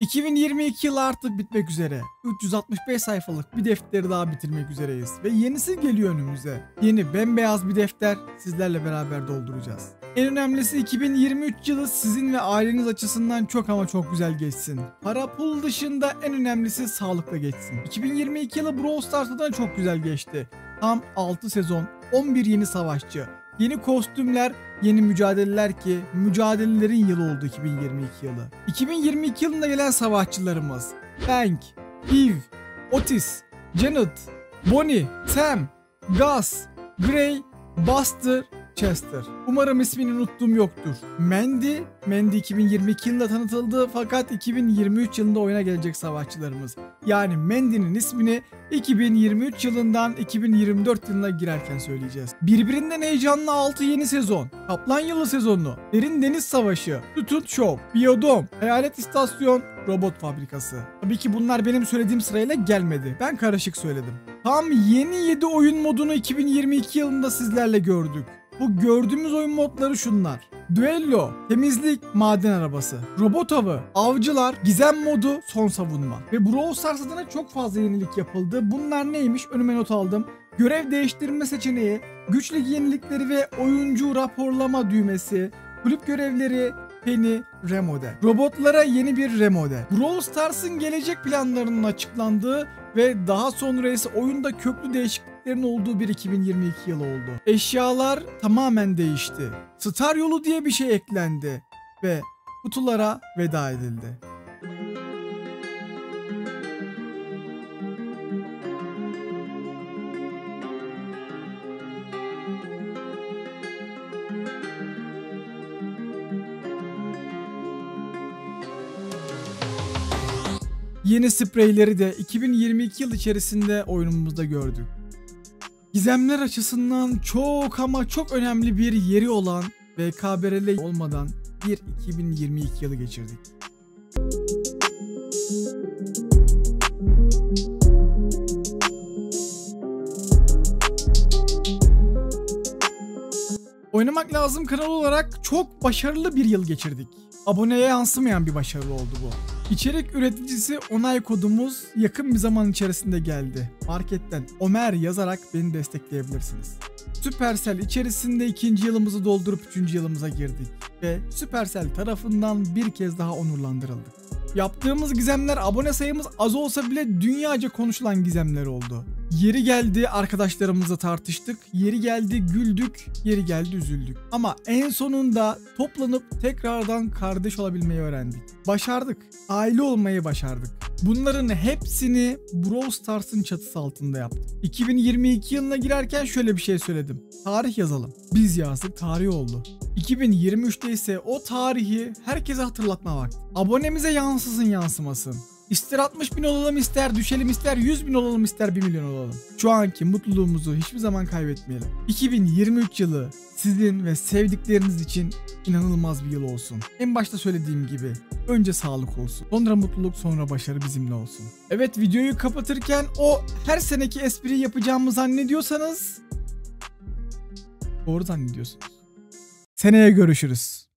2022 yılı artık bitmek üzere. 365 sayfalık bir defteri daha bitirmek üzereyiz. Ve yenisi geliyor önümüze. Yeni bembeyaz bir defter sizlerle beraber dolduracağız. En önemlisi 2023 yılı sizin ve aileniz açısından çok ama çok güzel geçsin. Para pul dışında en önemlisi sağlıkla geçsin. 2022 yılı Brawl Stars'ta da çok güzel geçti. Tam 6 sezon, 11 yeni savaşçı, Yeni kostümler, yeni mücadeleler ki mücadelelerin yılı oldu 2022 yılı. 2022 yılında gelen savaşçılarımız Bank, Eve, Otis, Janet, Bonnie, Sam, Gus, Gray, Buster, Chester. Umarım ismini unuttuğum yoktur. Mandy, Mandy 2022 yılında tanıtıldı fakat 2023 yılında oyuna gelecek savaşçılarımız. Yani Mandy'nin ismini 2023 yılından 2024 yılına girerken söyleyeceğiz. Birbirinden heyecanlı 6 yeni sezon. Kaplan Yılı sezonu, Derin Deniz Savaşı, Tutut Show, Biodome, Hayalet İstasyon, Robot Fabrikası. Tabii ki bunlar benim söylediğim sırayla gelmedi. Ben karışık söyledim. Tam yeni 7 oyun modunu 2022 yılında sizlerle gördük. Bu gördüğümüz oyun modları şunlar. Düello, temizlik, maden arabası, robot avı, avcılar, gizem modu, son savunma. Ve Brawl Stars adına çok fazla yenilik yapıldı. Bunlar neymiş? Önüme not aldım. Görev değiştirme seçeneği, güçlük yenilikleri ve oyuncu raporlama düğmesi, kulüp görevleri, Penny remodel. Robotlara yeni bir remodel. Brawl Stars'ın gelecek planlarının açıklandığı ve daha sonra ise oyunda köklü değişikliklerin olduğu bir 2022 yılı oldu. Eşyalar tamamen değişti. Star yolu diye bir şey eklendi ve kutulara veda edildi. Yeni spreyleri de 2022 yıl içerisinde oyunumuzda gördük. Gizemler açısından çok ama çok önemli bir yeri olan VKBRL olmadan bir 2022 yılı geçirdik. Oynamak lazım kanal olarak çok başarılı bir yıl geçirdik. Aboneye yansımayan bir başarı oldu bu. İçerik üreticisi onay kodumuz yakın bir zaman içerisinde geldi. Marketten Ömer yazarak beni destekleyebilirsiniz. Supercell içerisinde ikinci yılımızı doldurup üçüncü yılımıza girdik ve Supercell tarafından bir kez daha onurlandırıldık. Yaptığımız gizemler abone sayımız az olsa bile dünyaca konuşulan gizemler oldu. Yeri geldi arkadaşlarımızla tartıştık. Yeri geldi güldük. Yeri geldi üzüldük. Ama en sonunda toplanıp tekrardan kardeş olabilmeyi öğrendik. Başardık. Aile olmayı başardık. Bunların hepsini Brawl Stars'ın çatısı altında yaptık. 2022 yılına girerken şöyle bir şey söyledim. Tarih yazalım. Biz yazdık tarih oldu. 2023'te ise o tarihi herkese hatırlatma vakti. Abonemize yansısın yansımasın. İster 60 bin olalım ister düşelim ister 100 bin olalım ister 1 milyon olalım. Şu anki mutluluğumuzu hiçbir zaman kaybetmeyelim. 2023 yılı sizin ve sevdikleriniz için inanılmaz bir yıl olsun. En başta söylediğim gibi önce sağlık olsun. Sonra mutluluk sonra başarı bizimle olsun. Evet videoyu kapatırken o her seneki espri yapacağımı zannediyorsanız doğru zannediyorsunuz. Seneye görüşürüz.